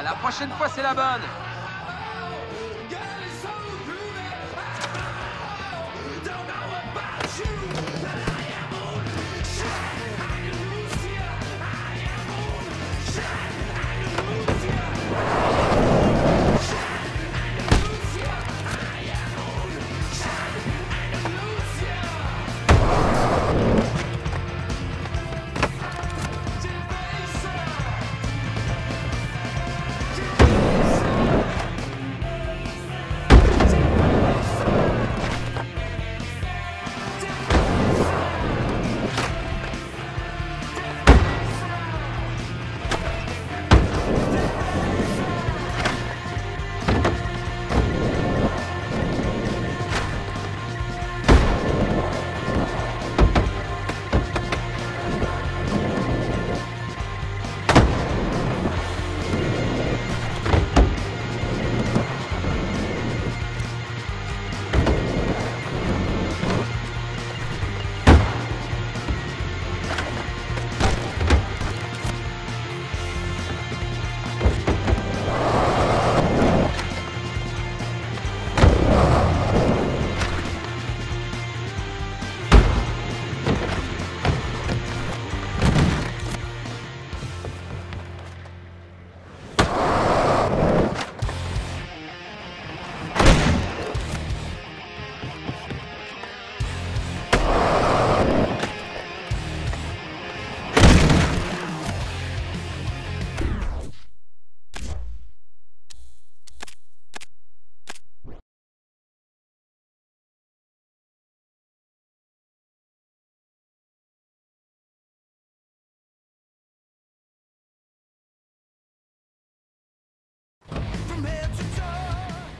La prochaine fois, c'est la bonne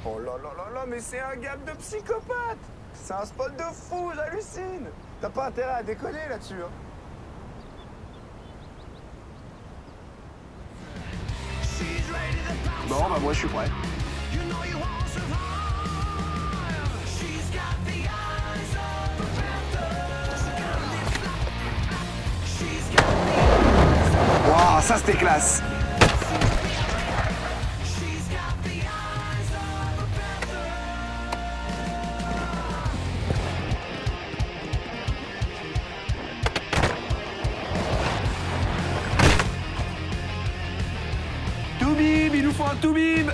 Oh là là là là, mais c'est un gap de psychopathe. C'est un spot de fou, j'hallucine. T'as pas intérêt à déconner là-dessus, hein. Bon, bah moi je suis prêt. Waouh, ça c'était classe Toubib,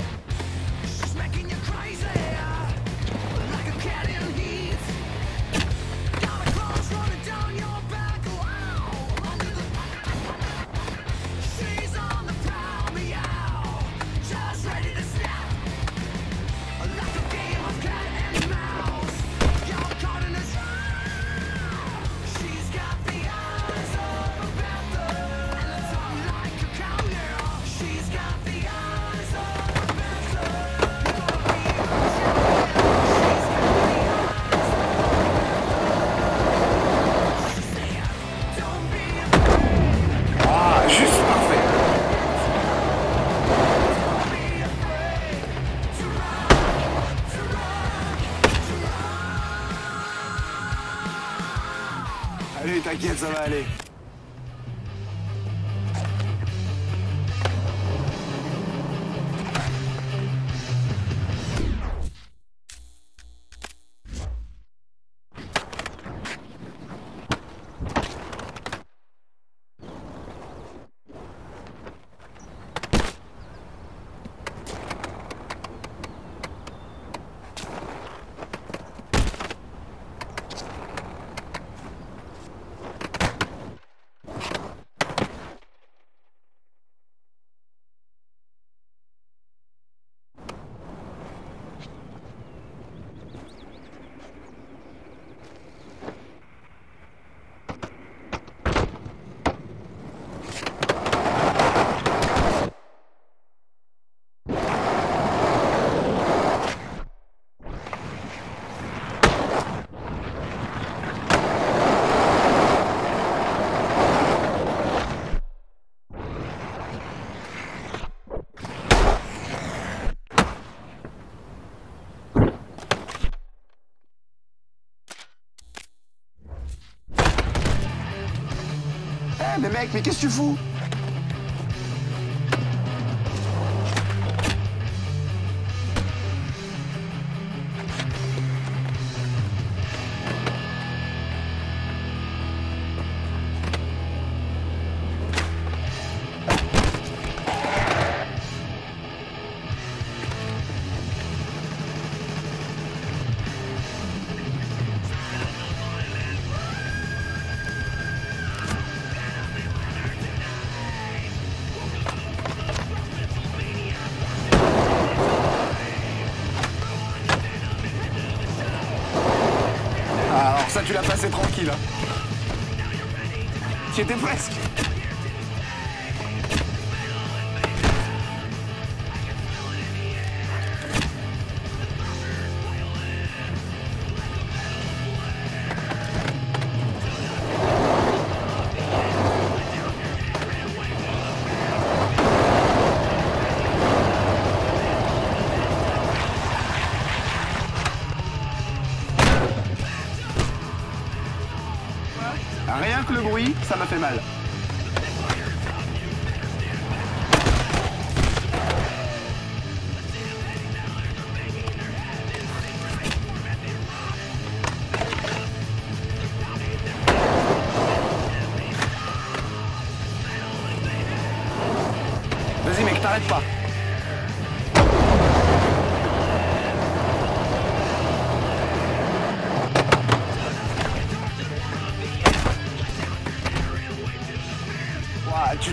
пакет завали. Mec, mais qu'est-ce que tu fous? Tu l'as passé tranquille. Hein. Tu étais presque. Ça m'a fait mal.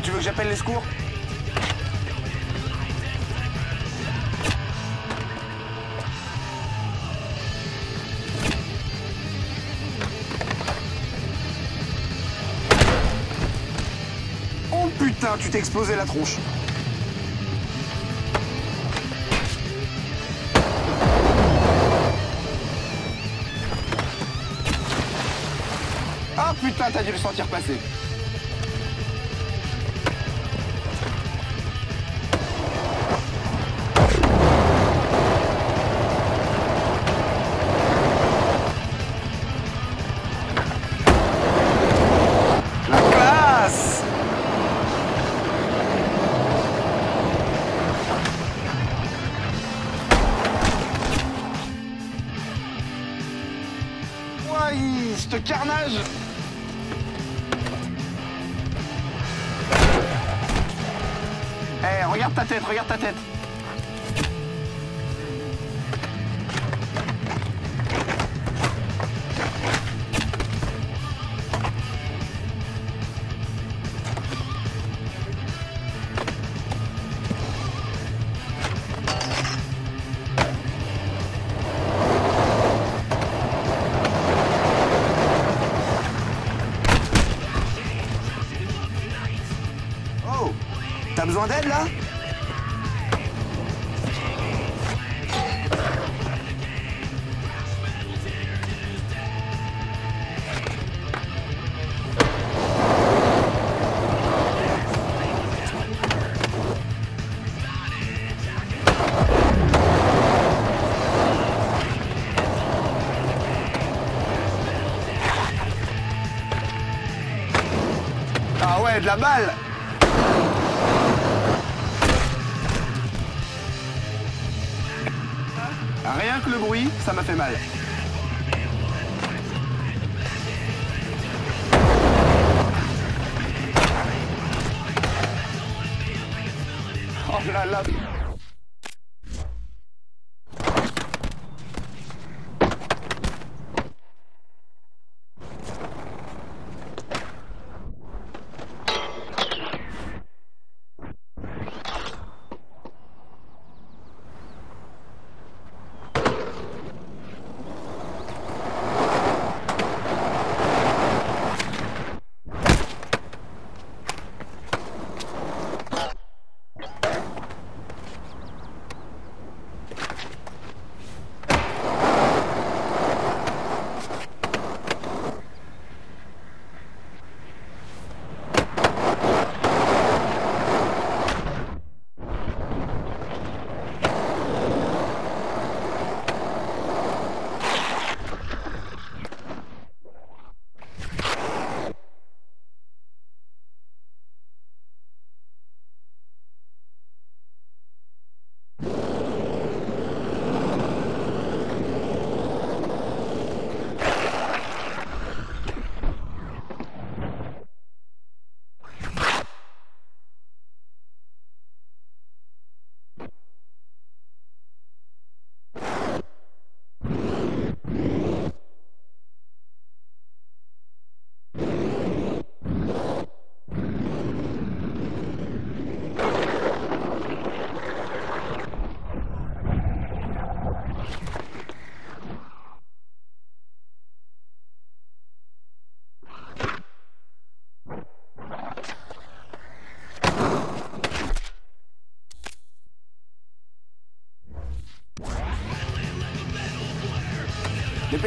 Tu, veux que j'appelle les secours Oh putain, tu t'es explosé la tronche. Ah putain, t'as dû le sentir passer. Carnage. Eh, regarde ta tête, regarde ta tête la balle Rien que le bruit, ça m'a fait mal. Oh là là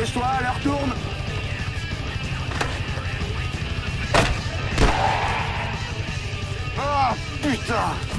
Dépêche-toi, l'heure tourne. Oh putain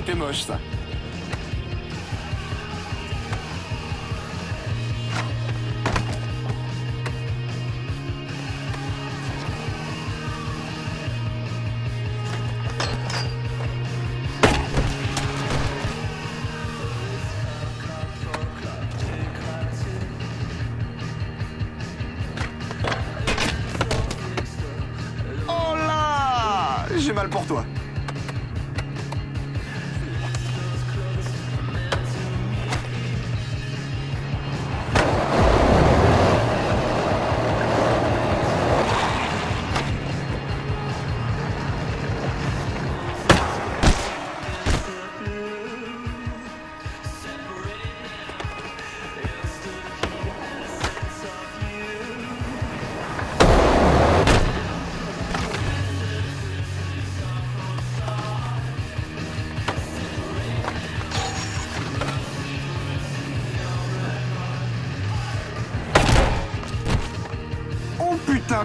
Ah, c'était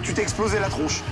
tu t'es explosé la tronche.